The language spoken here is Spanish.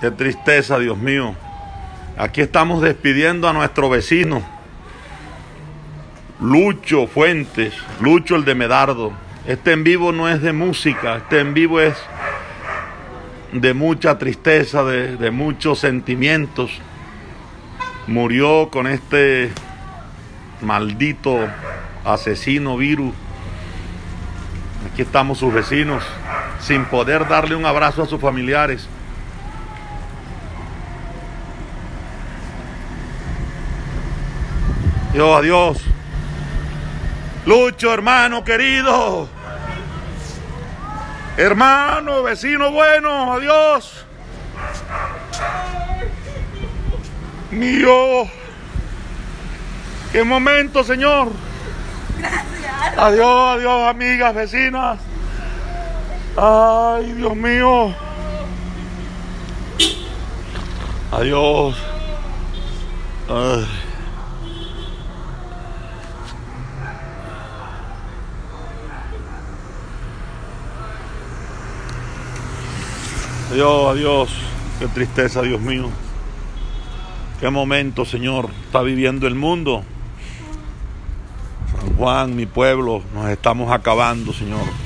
Qué tristeza, Dios mío. Aquí estamos despidiendo a nuestro vecino, Lucho Fuentes, Lucho el de Medardo. Este en vivo no es de música, este en vivo es de mucha tristeza, de, de muchos sentimientos. Murió con este maldito asesino virus. Aquí estamos sus vecinos, sin poder darle un abrazo a sus familiares. Dios, adiós. Lucho, hermano querido. Hermano, vecino bueno, adiós. Mío. Qué momento, Señor. Gracias. Adiós, adiós, amigas, vecinas. Ay, Dios mío. Adiós. Ay. Adiós, adiós. Qué tristeza, Dios mío. Qué momento, Señor, está viviendo el mundo. San Juan, mi pueblo, nos estamos acabando, Señor.